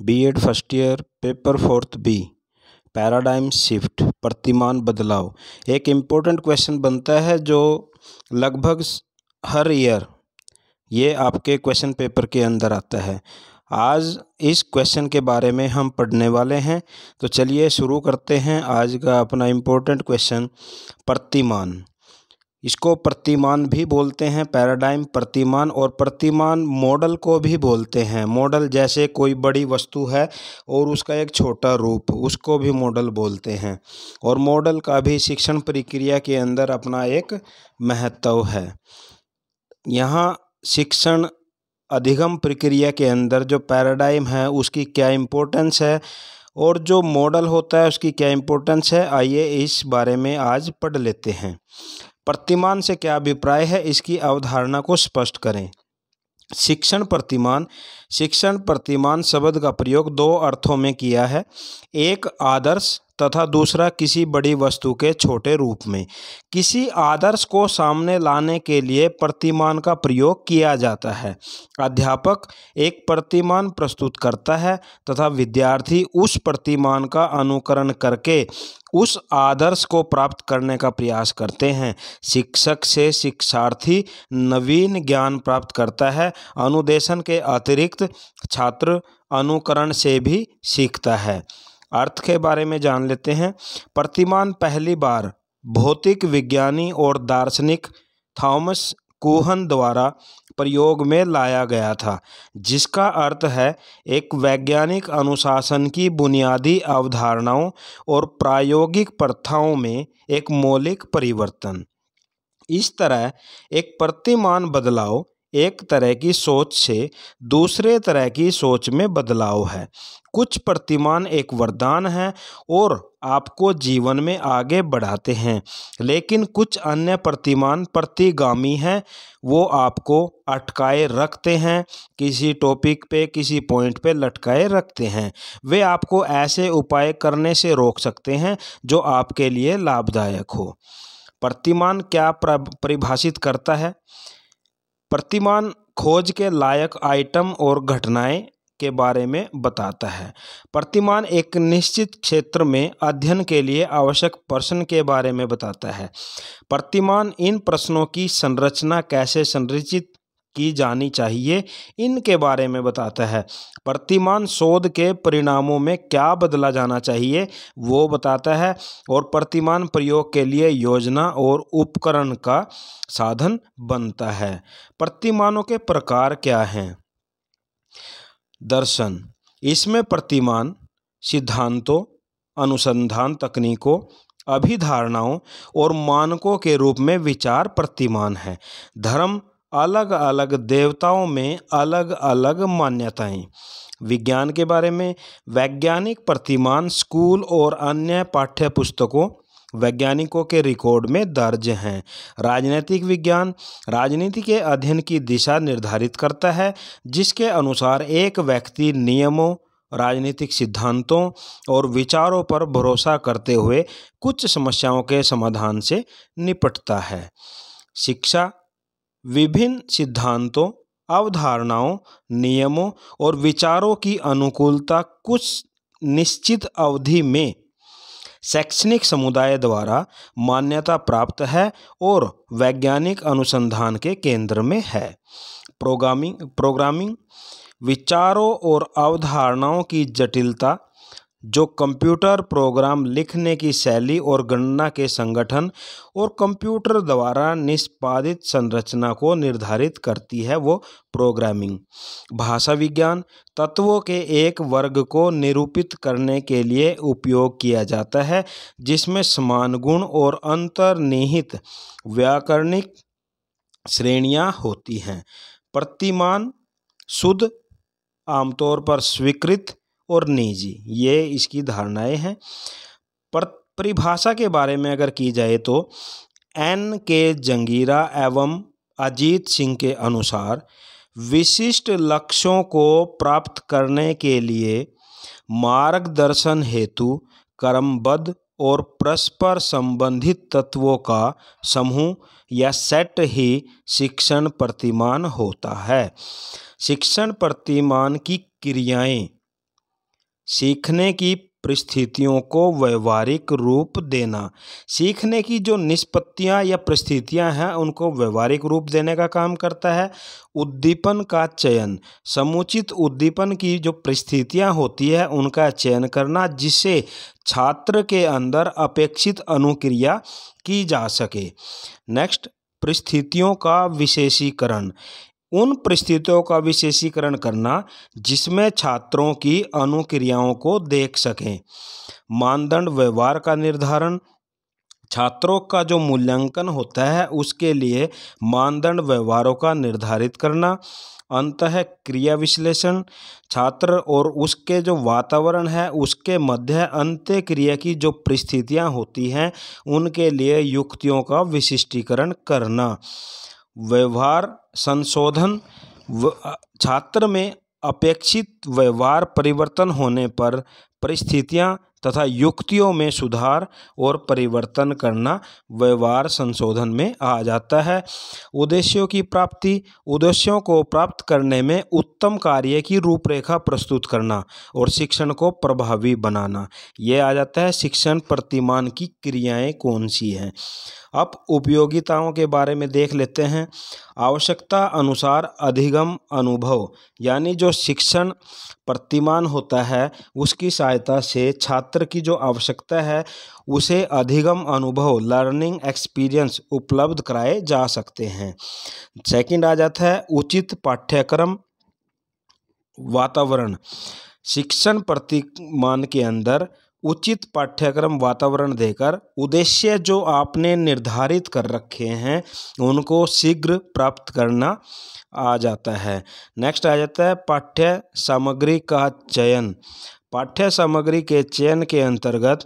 BEd first year, paper fourth B. Paradigm shift, प्रतिमान बदलाव। एक इम्पोर्टेंट क्वेश्चन बनता है जो लगभग हर ईयर, ये आपके क्वेश्चन पेपर के अंदर आता है। आज इस क्वेश्चन के बारे में हम पढ़ने वाले हैं तो चलिए शुरू करते हैं आज का अपना इम्पोर्टेंट क्वेश्चन, प्रतिमान। इसको प्रतिमान भी बोलते हैं, पैराडाइम प्रतिमान और प्रतिमान मॉडल को भी बोलते हैं। मॉडल जैसे कोई बड़ी वस्तु है और उसका एक छोटा रूप, उसको भी मॉडल बोलते हैं। और मॉडल का भी शिक्षण प्रक्रिया के अंदर अपना एक महत्व है। यहाँ शिक्षण अधिगम प्रक्रिया के अंदर जो पैराडाइम है, उसकी क्या इम्पोर्टेंस है और जो मॉडल होता है, उसकी क्या इम्पोर्टेंस है, आइए इस बारे में आज पढ़ लेते हैं। प्रतिमान से क्या अभिप्राय है, इसकी अवधारणा को स्पष्ट करें। शिक्षण प्रतिमान। शिक्षण प्रतिमान शब्द का प्रयोग दो अर्थों में किया है। एक, आदर्श तथा दूसरा किसी बड़ी वस्तु के छोटे रूप में। किसी आदर्श को सामने लाने के लिए प्रतिमान का प्रयोग किया जाता है। अध्यापक एक प्रतिमान प्रस्तुत करता है तथा विद्यार्थी उस प्रतिमान का अनुकरण करके उस आदर्श को प्राप्त करने का प्रयास करते हैं। शिक्षक से शिक्षार्थी नवीन ज्ञान प्राप्त करता है। अनुदेशन के अतिरिक्त छात्र अनुकरण से भी सीखता है। अर्थ के बारे में जान लेते हैं। प्रतिमान पहली बार भौतिक विज्ञानी और दार्शनिक थॉमस कुहन द्वारा प्रयोग में लाया गया था, जिसका अर्थ है एक वैज्ञानिक अनुशासन की बुनियादी अवधारणाओं और प्रायोगिक प्रथाओं में एक मौलिक परिवर्तन। इस तरह एक प्रतिमान बदलाव एक तरह की सोच से दूसरे तरह की सोच में बदलाव है। कुछ प्रतिमान एक वरदान है और आपको जीवन में आगे बढ़ाते हैं, लेकिन कुछ अन्य प्रतिमान प्रतिगामी हैं। वो आपको अटकाए रखते हैं, किसी टॉपिक पे, किसी पॉइंट पे लटकाए रखते हैं। वे आपको ऐसे उपाय करने से रोक सकते हैं जो आपके लिए लाभदायक हो। प्रतिमान क्या परिभाषित करता है? प्रतिमान खोज के लायक आइटम और घटनाएँ के बारे में बताता है। प्रतिमान एक निश्चित क्षेत्र में अध्ययन के लिए आवश्यक प्रश्न के बारे में बताता है। प्रतिमान इन प्रश्नों की संरचना कैसे संरचित की जानी चाहिए, इनके बारे में बताता है। प्रतिमान शोध के परिणामों में क्या बदला जाना चाहिए, वो बताता है। और प्रतिमान प्रयोग के लिए योजना और उपकरण का साधन बनता है। प्रतिमानों के प्रकार क्या हैं? दर्शन। इसमें प्रतिमान, सिद्धांतों, अनुसंधान तकनीकों, अभिधारणाओं और मानकों के रूप में विचार प्रतिमान है। धर्म अलग अलग देवताओं में अलग अलग मान्यताएँ। विज्ञान के बारे में, वैज्ञानिक प्रतिमान, स्कूल और अन्य पाठ्य पुस्तकों वैज्ञानिकों के रिकॉर्ड में दर्ज हैं। राजनीतिक विज्ञान, राजनीति के अध्ययन की दिशा निर्धारित करता है, जिसके अनुसार एक व्यक्ति नियमों, राजनीतिक सिद्धांतों और विचारों पर भरोसा करते हुए कुछ समस्याओं के समाधान से निपटता है। शिक्षा विभिन्न सिद्धांतों, अवधारणाओं, नियमों और विचारों की अनुकूलता कुछ निश्चित अवधि में शैक्षणिक समुदाय द्वारा मान्यता प्राप्त है और वैज्ञानिक अनुसंधान के केंद्र में है। प्रोग्रामिंग प्रोग्रामिंग, विचारों और अवधारणाओं की जटिलता जो कंप्यूटर प्रोग्राम लिखने की शैली और गणना के संगठन और कंप्यूटर द्वारा निष्पादित संरचना को निर्धारित करती है वो प्रोग्रामिंग। भाषा विज्ञान तत्वों के एक वर्ग को निरूपित करने के लिए उपयोग किया जाता है, जिसमें समान गुण और अंतर्निहित व्याकरणिक श्रेणियाँ होती हैं। प्रतिमान शुद्ध, आमतौर पर स्वीकृत और निजी ये इसकी धारणाएँ हैं। पर परिभाषा के बारे में अगर की जाए तो एन के जंगीरा एवं अजीत सिंह के अनुसार विशिष्ट लक्ष्यों को प्राप्त करने के लिए मार्गदर्शन हेतु क्रमबद्ध और परस्पर संबंधित तत्वों का समूह या सेट ही शिक्षण प्रतिमान होता है। शिक्षण प्रतिमान की क्रियाएँ सीखने की परिस्थितियों को व्यवहारिक रूप देना। सीखने की जो निष्पत्तियाँ या परिस्थितियाँ हैं, उनको व्यवहारिक रूप देने का काम करता है। उद्दीपन का चयन। समुचित उद्दीपन की जो परिस्थितियाँ होती है, उनका चयन करना, जिससे छात्र के अंदर अपेक्षित अनुक्रिया की जा सके। नेक्स्ट, परिस्थितियों का विशेषीकरण। उन परिस्थितियों का विशेषीकरण करना जिसमें छात्रों की अनुक्रियाओं को देख सकें। मानदंड व्यवहार का निर्धारण, छात्रों का जो मूल्यांकन होता है उसके लिए मानदंड व्यवहारों का निर्धारित करना, अंत क्रिया विश्लेषण, छात्र और उसके जो वातावरण है उसके मध्य अंत्य क्रिया की जो परिस्थितियाँ होती हैं उनके लिए युक्तियों का विशिष्टीकरण करना। व्यवहार संशोधन छात्र में अपेक्षित व्यवहार परिवर्तन होने पर परिस्थितियाँ तथा युक्तियों में सुधार और परिवर्तन करना व्यवहार संशोधन में आ जाता है। उद्देश्यों की प्राप्ति, उद्देश्यों को प्राप्त करने में उत्तम कार्य की रूपरेखा प्रस्तुत करना और शिक्षण को प्रभावी बनाना। ये आ जाता है शिक्षण प्रतिमान की क्रियाएँ कौन सी हैं? अब उपयोगिताओं के बारे में देख लेते हैं। आवश्यकता अनुसार अधिगम अनुभव, यानी जो शिक्षण प्रतिमान होता है, उसकी सहायता से छात्र की जो आवश्यकता है, उसे अधिगम अनुभव लर्निंग एक्सपीरियंस उपलब्ध कराए जा सकते हैं। सेकंड आ जाता है, उचित पाठ्यक्रम, वातावरण। शिक्षण प्रतिमान के अंदर उचित पाठ्यक्रम, वातावरण देकर उद्देश्य जो आपने निर्धारित कर रखे हैं, उनको शीघ्र प्राप्त करना आ जाता है। नेक्स्ट आ जाता है, पाठ्य सामग्री का चयन। पाठ्य सामग्री के चयन के अंतर्गत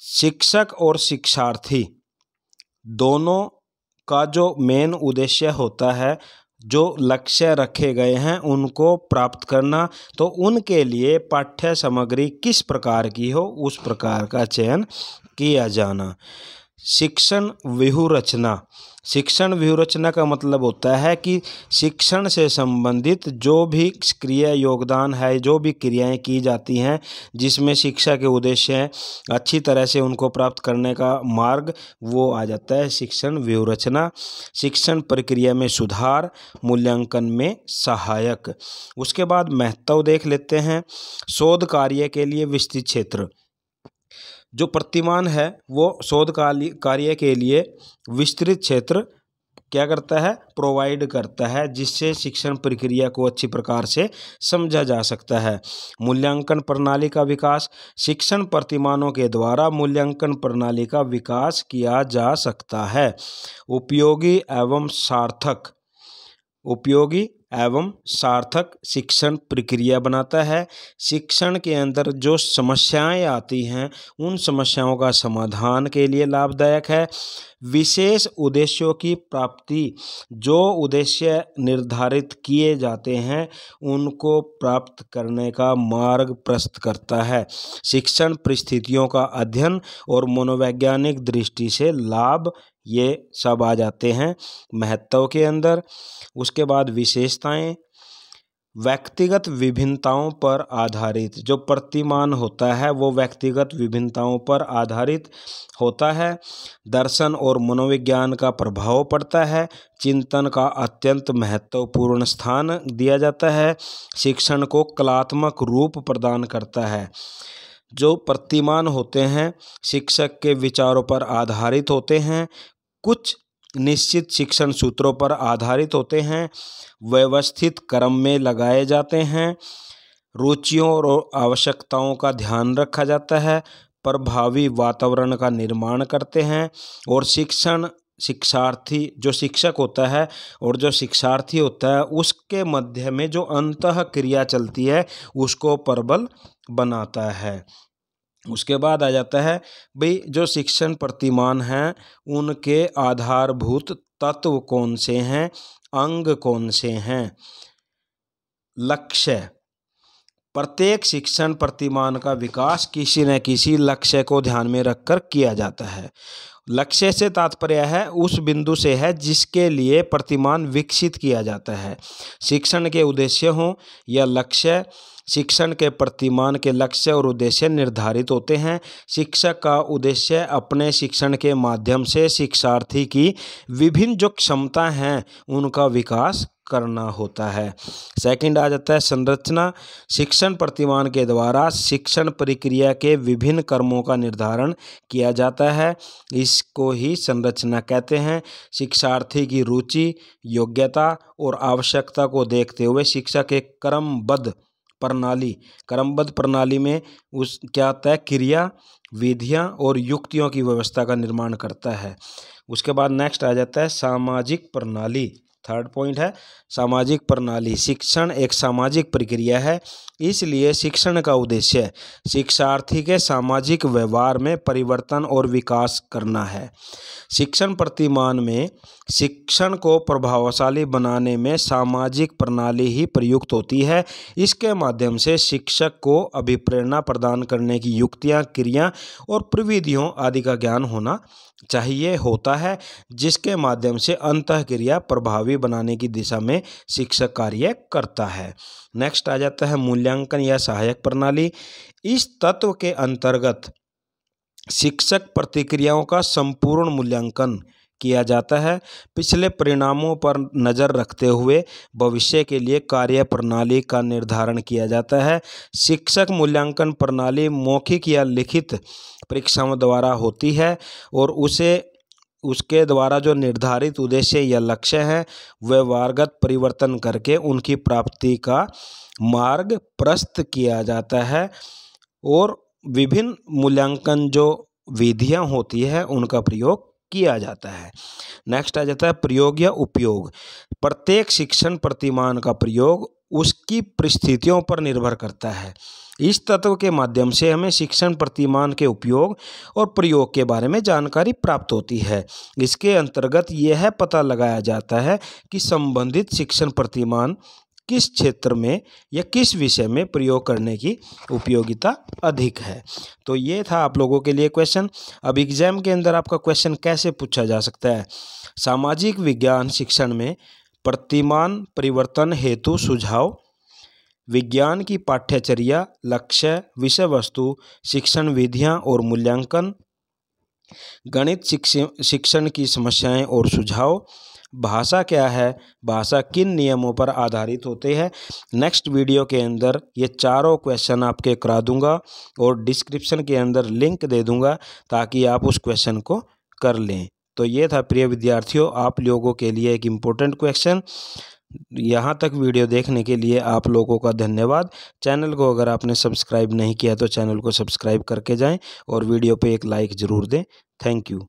शिक्षक और शिक्षार्थी, दोनों का जो मेन उद्देश्य होता है, जो लक्ष्य रखे गए हैं, उनको प्राप्त करना। तो उनके लिए पाठ्य सामग्री किस प्रकार की हो, उस प्रकार का चयन किया जाना। शिक्षण व्यूह रचना शिक्षण व्यूहरचना का मतलब होता है कि शिक्षण से संबंधित जो भी क्रिया योगदान है, जो भी क्रियाएँ की जाती हैं, जिसमें शिक्षा के उद्देश्य हैं, अच्छी तरह से उनको प्राप्त करने का मार्ग, वो आ जाता है शिक्षण व्यूहरचना शिक्षण प्रक्रिया में सुधार, मूल्यांकन में सहायक। उसके बाद महत्व देख लेते हैं। शोध कार्य के लिए विस्तृत क्षेत्र। जो प्रतिमान है, वो शोध कार्य के लिए विस्तृत क्षेत्र क्या करता है? प्रोवाइड करता है, जिससे शिक्षण प्रक्रिया को अच्छी प्रकार से समझा जा सकता है। मूल्यांकन प्रणाली का विकास, शिक्षण प्रतिमानों के द्वारा मूल्यांकन प्रणाली का विकास किया जा सकता है। उपयोगी एवं सार्थक। उपयोगी एवं सार्थक शिक्षण प्रक्रिया बनाता है। शिक्षण के अंदर जो समस्याएँ आती हैं, उन समस्याओं का समाधान के लिए लाभदायक है। विशेष उद्देश्यों की प्राप्ति, जो उद्देश्य निर्धारित किए जाते हैं, उनको प्राप्त करने का मार्ग प्रस्तुत करता है। शिक्षण परिस्थितियों का अध्ययन और मनोवैज्ञानिक दृष्टि से लाभ ये सब आ जाते हैं महत्व के अंदर। उसके बाद विशेषताएँ, व्यक्तिगत विभिन्नताओं पर आधारित, जो प्रतिमान होता है, वो व्यक्तिगत विभिन्नताओं पर आधारित होता है। दर्शन और मनोविज्ञान का प्रभाव पड़ता है, चिंतन का अत्यंत महत्वपूर्ण स्थान दिया जाता है, शिक्षण को कलात्मक रूप प्रदान करता है। जो प्रतिमान होते हैं, शिक्षक के विचारों पर आधारित होते हैं, कुछ निश्चित शिक्षण सूत्रों पर आधारित होते हैं, व्यवस्थित क्रम में लगाए जाते हैं, रुचियों और आवश्यकताओं का ध्यान रखा जाता है, प्रभावी वातावरण का निर्माण करते हैं और शिक्षण शिक्षार्थी, जो शिक्षक होता है और जो शिक्षार्थी होता है, उसके मध्य में जो अंत क्रिया चलती है, उसको प्रबल बनाता है। उसके बाद आ जाता है, भाई, जो शिक्षण प्रतिमान हैं, उनके आधारभूत तत्व कौन से हैं, अंग कौन से हैं? लक्ष्य। प्रत्येक शिक्षण प्रतिमान का विकास किसी न किसी लक्ष्य को ध्यान में रखकर किया जाता है। लक्ष्य से तात्पर्य है, उस बिंदु से है जिसके लिए प्रतिमान विकसित किया जाता है। शिक्षण के उद्देश्य हों या लक्ष्य शिक्षण के प्रतिमान के लक्ष्य और उद्देश्य निर्धारित होते हैं। शिक्षक का उद्देश्य अपने शिक्षण के माध्यम से शिक्षार्थी की विभिन्न जो क्षमता हैं, उनका विकास करना होता है। सेकंड आ जाता है संरचना। शिक्षण प्रतिमान के द्वारा शिक्षण प्रक्रिया के विभिन्न कर्मों का निर्धारण किया जाता है। इसको ही संरचना कहते हैं। शिक्षार्थी की रुचि, योग्यता और आवश्यकता को देखते हुए शिक्षक एक क्रमबद्ध प्रणाली, क्रमबद्ध प्रणाली में उस क्या तय क्रिया, विधियाँ और युक्तियों की व्यवस्था का निर्माण करता है। उसके बाद नेक्स्ट आ जाता है सामाजिक प्रणाली। थर्ड पॉइंट है, सामाजिक प्रणाली, शिक्षण एक सामाजिक प्रक्रिया है, इसलिए शिक्षण का उद्देश्य शिक्षार्थी के सामाजिक व्यवहार में परिवर्तन और विकास करना है। शिक्षण प्रतिमान में, शिक्षण को प्रभावशाली बनाने में सामाजिक प्रणाली ही प्रयुक्त होती है। इसके माध्यम से शिक्षक को अभिप्रेरणा प्रदान करने की युक्तियाँ, क्रिया और प्रविधियों आदि का ज्ञान होना चाहिए होता है, जिसके माध्यम से अंत क्रिया प्रभावी बनाने की दिशा में शिक्षक कार्य करता है। नेक्स्ट आ जाता है मूल्यांकन या सहायक प्रणाली। इस तत्व के अंतर्गत शिक्षक प्रतिक्रियाओं का संपूर्ण मूल्यांकन किया जाता है। पिछले परिणामों पर नज़र रखते हुए भविष्य के लिए कार्य प्रणाली का निर्धारण किया जाता है। शिक्षक मूल्यांकन प्रणाली मौखिक या लिखित परीक्षाओं द्वारा होती है और उसे, उसके द्वारा जो निर्धारित उद्देश्य या लक्ष्य हैं व्यवहारगत परिवर्तन करके उनकी प्राप्ति का मार्ग प्रस्त किया जाता है और विभिन्न मूल्यांकन जो विधियाँ होती है, उनका प्रयोग किया जाता है। नेक्स्ट आ जाता है प्रयोग या उपयोग। प्रत्येक शिक्षण प्रतिमान का प्रयोग उसकी परिस्थितियों पर निर्भर करता है। इस तत्व के माध्यम से हमें शिक्षण प्रतिमान के उपयोग और प्रयोग के बारे में जानकारी प्राप्त होती है। इसके अंतर्गत यह पता लगाया जाता है कि संबंधित शिक्षण प्रतिमान किस क्षेत्र में या किस विषय में प्रयोग करने की उपयोगिता अधिक है? तो ये था आप लोगों के लिए क्वेश्चन अब एग्ज़ाम के अंदर आपका क्वेश्चन कैसे पूछा जा सकता है? सामाजिक विज्ञान शिक्षण में प्रतिमान परिवर्तन हेतु सुझाव, विज्ञान की पाठ्यचर्या, लक्ष्य विषय वस्तु शिक्षण विधियाँ और मूल्यांकन, गणित शिक्षण की समस्याएँ और सुझाव भाषा क्या है? भाषा किन नियमों पर आधारित होते हैं? नेक्स्ट वीडियो के अंदर ये चारों क्वेश्चन आपके करा दूँगा और डिस्क्रिप्शन के अंदर लिंक दे दूँगा ताकि आप उस क्वेश्चन को कर लें। तो ये था प्रिय विद्यार्थियों, आप लोगों के लिए एक इम्पोर्टेंट क्वेश्चन यहाँ तक वीडियो देखने के लिए आप लोगों का धन्यवाद। चैनल को अगर आपने सब्सक्राइब नहीं किया तो चैनल को सब्सक्राइब करके जाएँ और वीडियो पे एक लाइक ज़रूर दें। Thank you